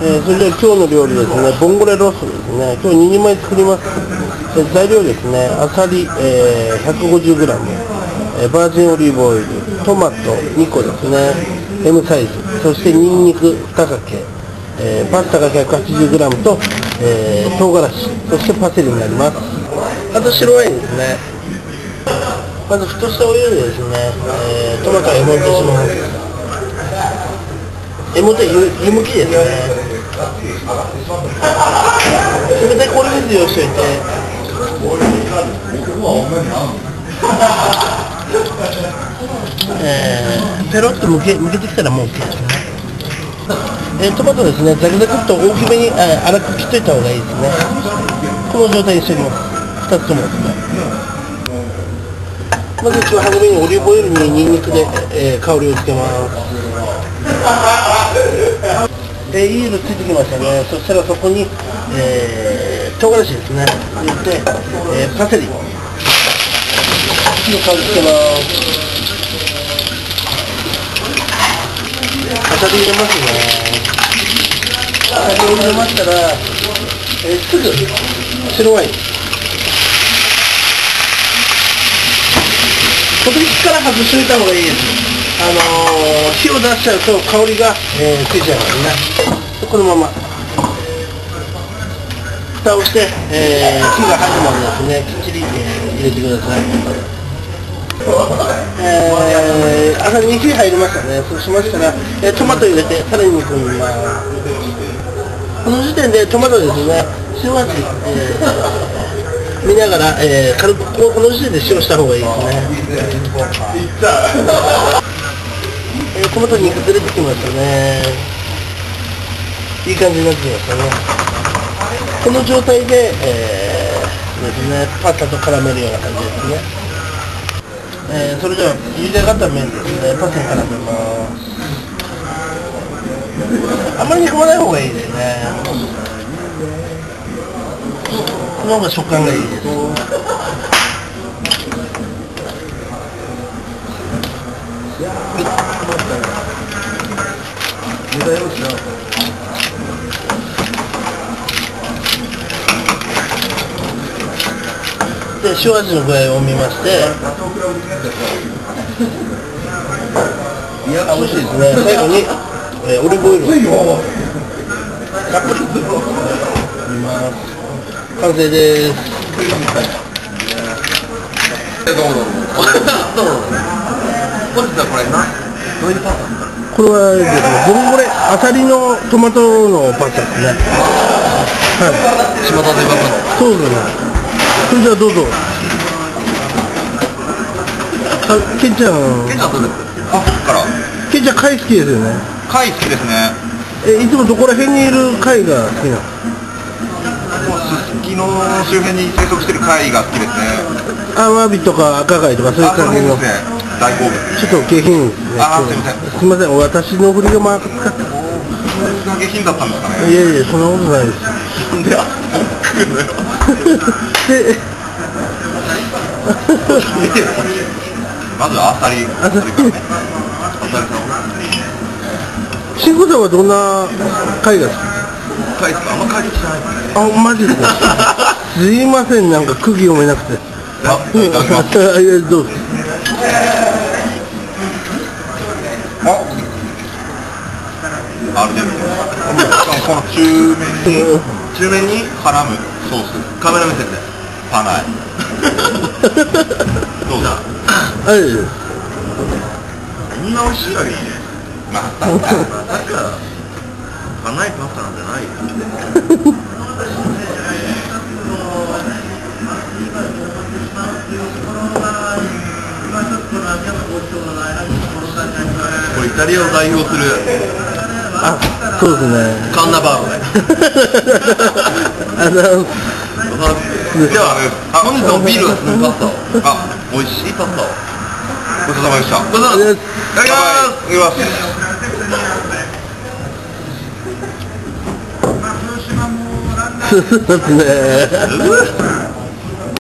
えー、それでは今日の料理ですね、ボンゴレロースですね。今日2人前作ります。えー材料ですね、あさり、えー、150g、えーバージンオリーブオイル、トマト2個ですね、M サイズ、そしてニンニク2かけ、えーパスタが 180g と、えー唐辛子、そしてパセリになります。あと白ワインですね。まず沸騰したお湯でですね、えートマトを芋煮します。芋って湯湯むきですね。冷たい氷水用意しといて、えー、ペロッとむけむけてきたらもう OK ですね。えートマトですね、ザクザクっと大きめにあ粗く切っといた方がいいですね。この状態にしておきます。2つともですね。まず一番初めにオリーブオイルにニンニクで、えー香りをつけます。えーいい色ついてきましたね。そしたらそこに、えー唐辛子ですね。入れて、えーパセリ。火の香りつけます。あさり入れますね。あさりを入れましたら、えーすぐ白ワイン。この火から外しといた方がいいです。あのー火を出しちゃうと香りが、えーついちゃいますね。このまま。蓋をして、えー火が入るまでですね、きっちり、入れてください。えー、あさりに火入りましたね。そうしましたら、えートマト入れて、さらに煮込みます。この時点でトマトですね、塩味、えー見ながら、えー軽くこのこの時点で塩した方がいいですね。えートマトに崩れてきましたね。いい感じになってきましたね。この状態で、えーですね、パスタと絡めるような感じですね。えーそれでは茹で上がった麺ですね、パスタに絡めます。あまり煮込まない方がいいですね。この方が食感がいいです。で、塩味の具合を見まして、あ、美味しいですね。最後に、えーオリーブオイルを。たっぷり。見ます。完成です。どうも。どうも。どうも。本日はこれな、どういうパスタなんだろうこれはですね、ボンゴレ、アサリのトマトのパスタですね。はい。島田でバカの。そうですね。それではどうぞ。あ、ケンちゃん、ケンちゃんあ、から。ケンちゃん貝好きですよね。貝好きですね。え、いつもどこら辺にいる貝が好きなの？の周辺に生息してる貝が好きですね。アワビとか赤貝とかそういう感じの。大好物。ちょっと下品ですね。あーすいませんすいません、私の振りが回ってかった。お下品だったんですかね。いやいや、そんなことないです。なんであ来るのよ。で、まずはアサリ。アサリアサリからね。アサリさん。慎吾さんはどんな貝が好き貝ですかあんま貝好きじゃない。あ、マジですかすいません、なんか空気読めなくて。あ、うん。いやどうぞ。あ、アルデンテ。しかもこの中面に、中面に絡むソース。カメラ目線で。パナイ。どうだ？あれです。こんな美味しいわけいいね。またか。またか。パナイパスタなんじゃないよ。これイタリアを代表するあ、そうですね。カンナバーロね。あの、では、本日のビールはスーパスタを。あ、美味しいパスタを。ごちそうさまでした。ごちそうさまです。いただきます。いただきます。そうですね。